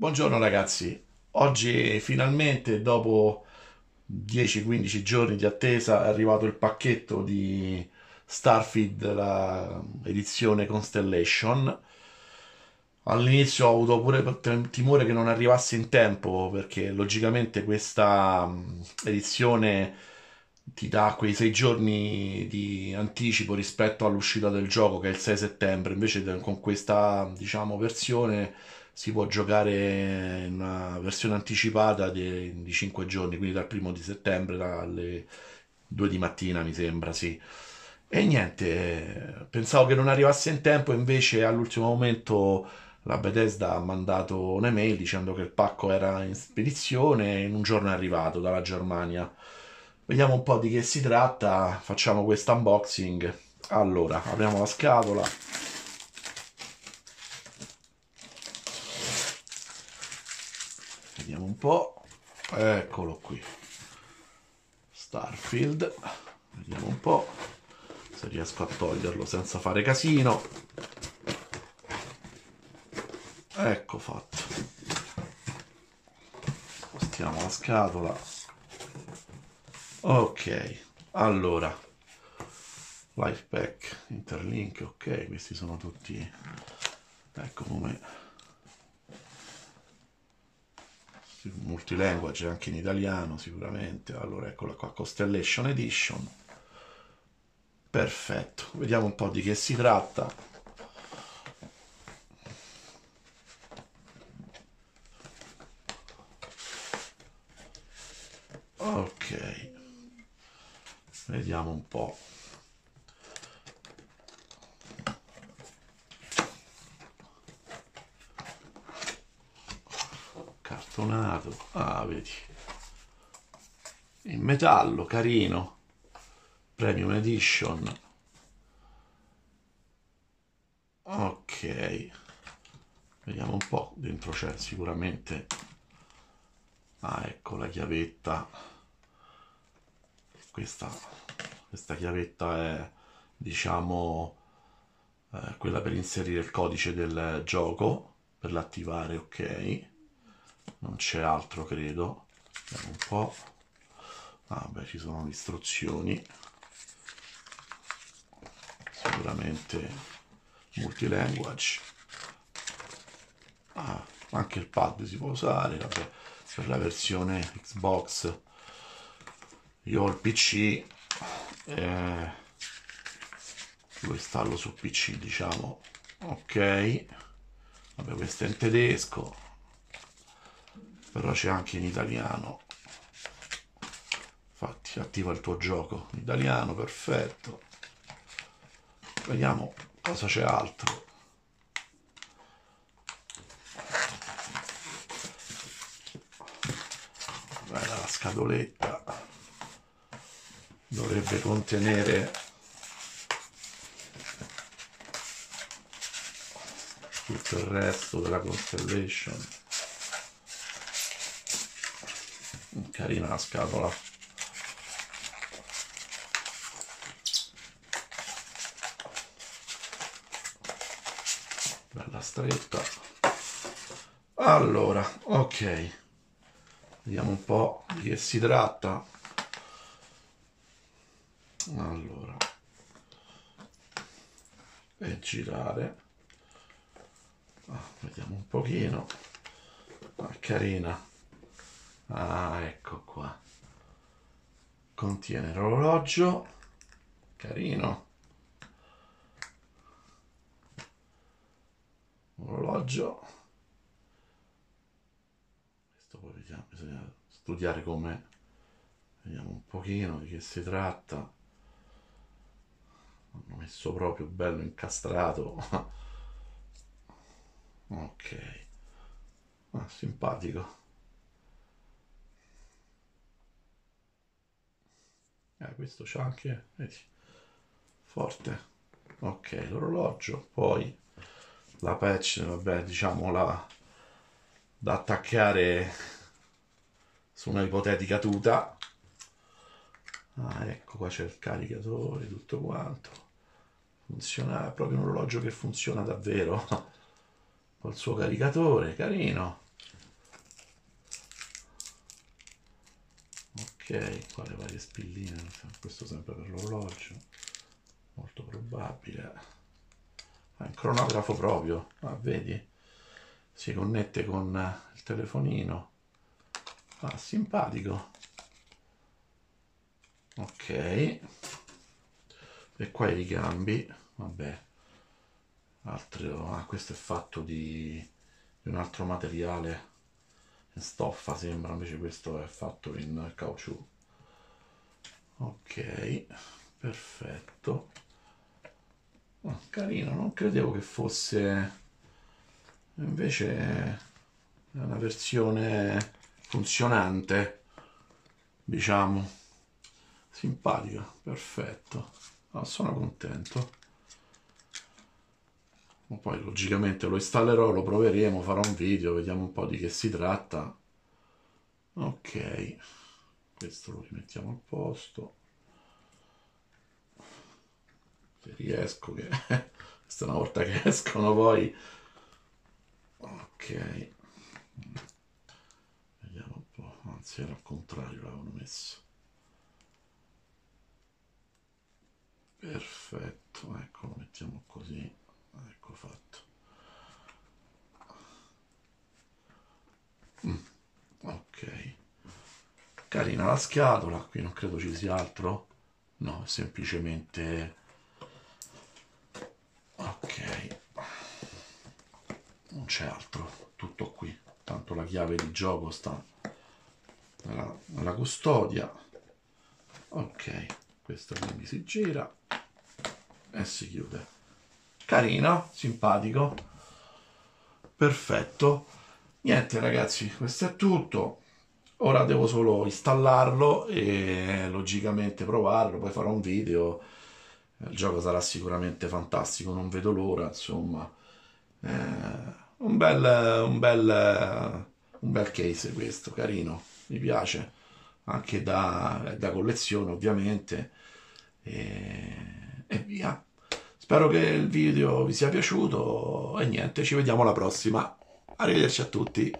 Buongiorno ragazzi, oggi finalmente dopo 10-15 giorni di attesa è arrivato il pacchetto di Starfield, la edizione Constellation. All'inizio ho avuto pure timore che non arrivasse in tempo perché logicamente questa edizione ti dà quei 6 giorni di anticipo rispetto all'uscita del gioco che è il 6 settembre, invece con questa diciamo versione si può giocare in una versione anticipata di, di 5 giorni, quindi dal primo di settembre alle 2 di mattina mi sembra, sì. E niente, pensavo che non arrivasse in tempo, invece all'ultimo momento la Bethesda ha mandato un'email dicendo che il pacco era in spedizione e in un giorno è arrivato dalla Germania. Vediamo un po' di che si tratta, facciamo questo unboxing. Allora, apriamo la scatola. Vediamo un po'. Eccolo qui. Starfield. Vediamo un po' se riesco a toglierlo senza fare casino. Ecco fatto. Spostiamo la scatola. Ok, allora. Life pack, interlink, ok, questi sono tutti... Ecco come multilinguage anche in italiano sicuramente. Allora eccola qua Constellation Edition. Perfetto. Vediamo un po' di che si tratta. Ok. Vediamo un po' cartonato ah vedi. In metallo carino. Premium edition. Ok. Vediamo un po' dentro c'è sicuramente. Ah ecco la chiavetta. Questa, questa chiavetta è diciamo eh, quella per inserire il codice del gioco per l'attivare ok non c'è altro credo. Vediamo un po' ah beh ci sono le istruzioni. Sicuramente multilanguage. Ah, anche il pad si può usare vabbè, per la versione Xbox. Io ho il PC eh, lo installo su PC diciamo. Ok. Vabbè questo è in tedesco però c'è anche in italiano. Infatti attiva il tuo gioco. In italiano perfetto. Vediamo cosa c'è altro. Bella la scatoletta dovrebbe contenere tutto il resto della constellation carina la scatola. Bella stretta. Allora ok. Vediamo un po' di che si tratta. Allora. E girare. Ah, vediamo un pochino. Ah, carina ah ecco qua. Contiene l'orologio. Carino. Orologio. Questo poi vediamo bisogna studiare come. Vediamo un pochino di che si tratta. Hanno messo proprio bello incastrato. Ok. Ah, simpatico eh, questo c'ha anche vedi, forte. Ok l'orologio poi la patch vabbè diciamo la da attaccare su una ipotetica tuta. Ah ecco qua c'è il caricatore tutto quanto. Funziona è proprio un orologio che funziona davvero. Col suo caricatore carino ok qua le varie spilline questo sempre per l'orologio molto probabile. È un cronografo proprio. Ah, vedi? Si connette con il telefonino. Ah, simpatico. Ok. E qua i ricambi. Vabbè. Altro ah, questo è fatto di, di un altro materiale stoffa sembra invece questo è fatto in caucciù ok perfetto. Oh, carino non credevo che fosse invece è una versione funzionante diciamo. Simpatica perfetto. Ah, sono contento poi logicamente lo installerò lo proveremo farò un video vediamo un po' di che si tratta. Ok. Questo lo rimettiamo al posto. Se riesco che questa è una volta che escono poi. Ok. Vediamo un po' anzi era al contrario l'avevano messo. Perfetto. Ecco lo mettiamo così ecco fatto. Mm, ok. Carina la scatola qui non credo ci sia altro? No semplicemente ok. Non c'è altro. Tutto qui. Tanto la chiave di gioco sta nella, nella custodia. Ok. Questo quindi si gira e si chiude carino simpatico. Perfetto. Niente ragazzi questo è tutto. Ora devo solo installarlo e logicamente provarlo poi farò un video. Il gioco sarà sicuramente fantastico non vedo l'ora insomma. Eh, un bel, un bel, un bel case questo, carino, mi piace, anche da, da collezione ovviamente, e, e via. Spero che il video vi sia piaciuto e niente, ci vediamo alla prossima. Arrivederci a tutti.